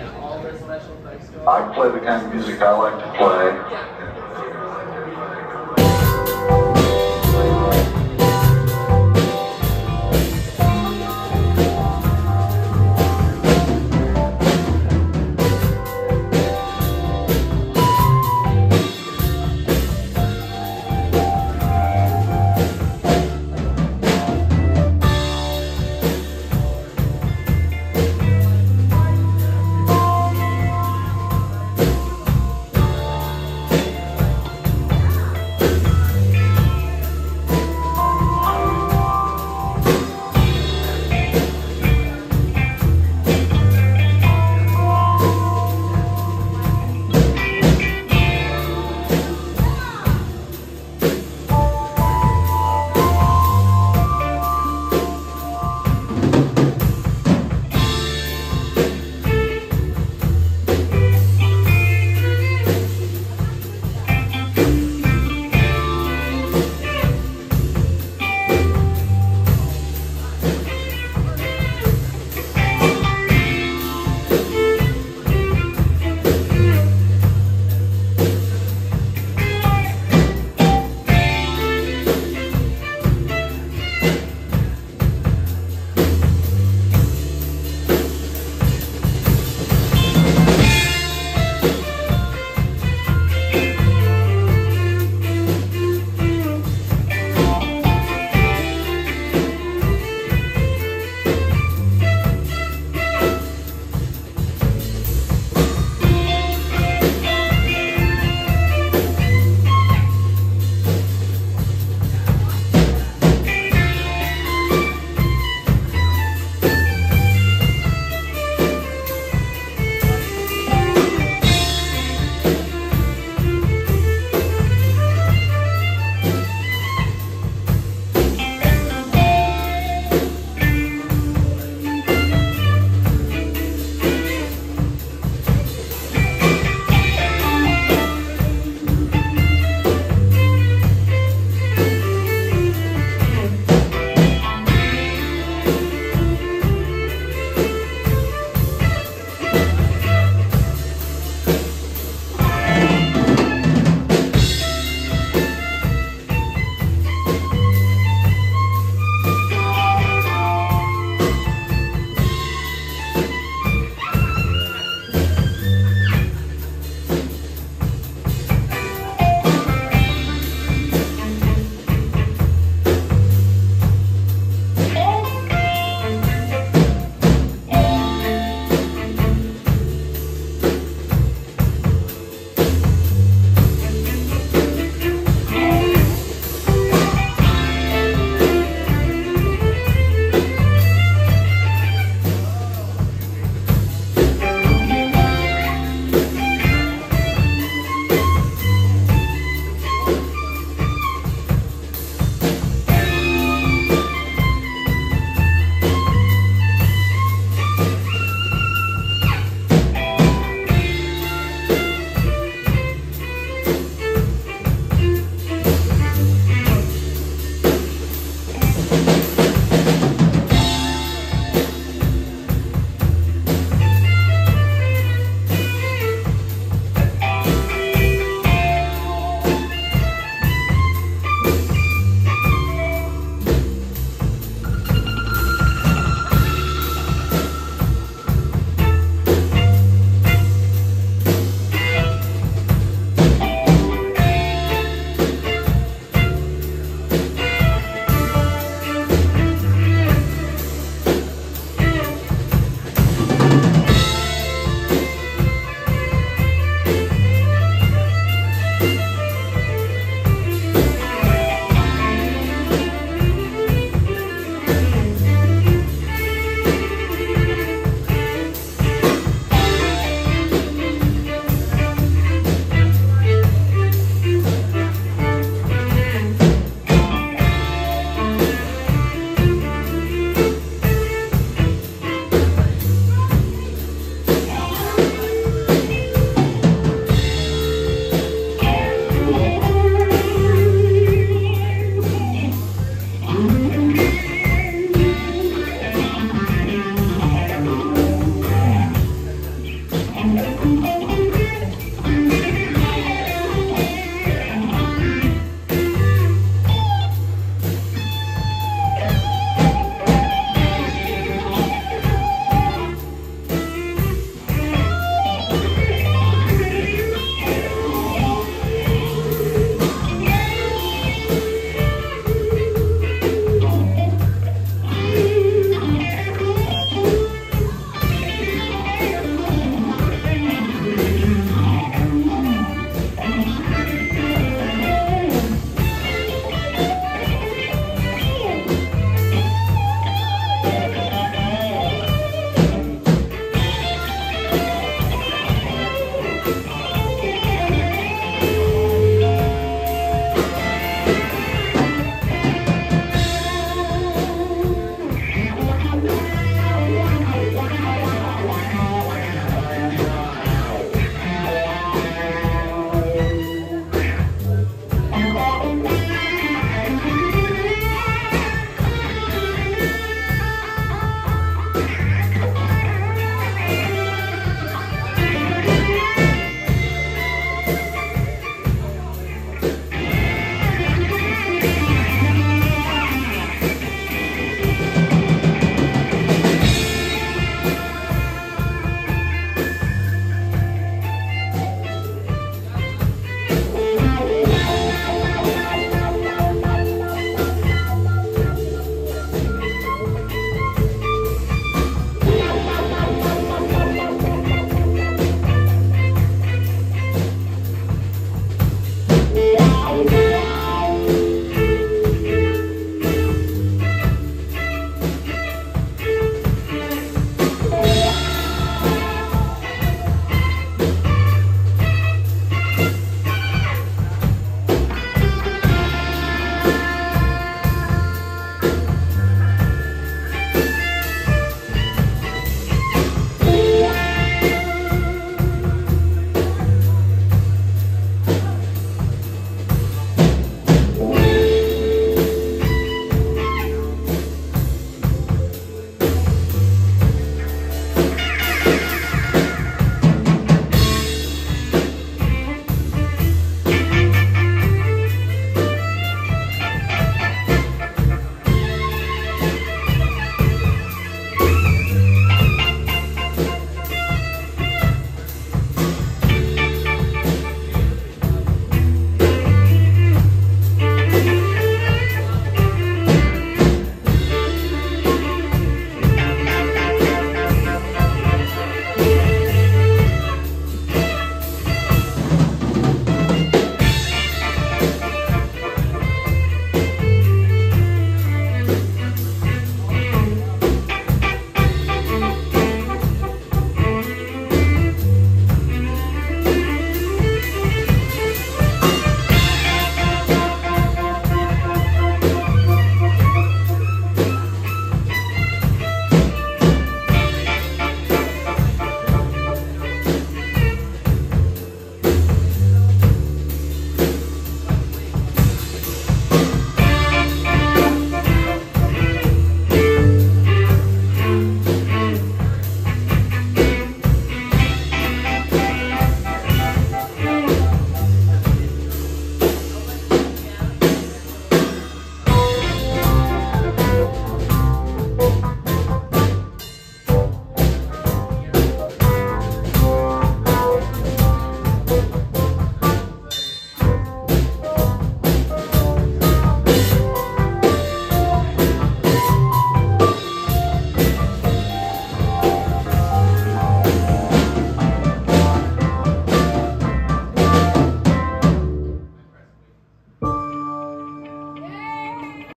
I play the kind of music I like to play.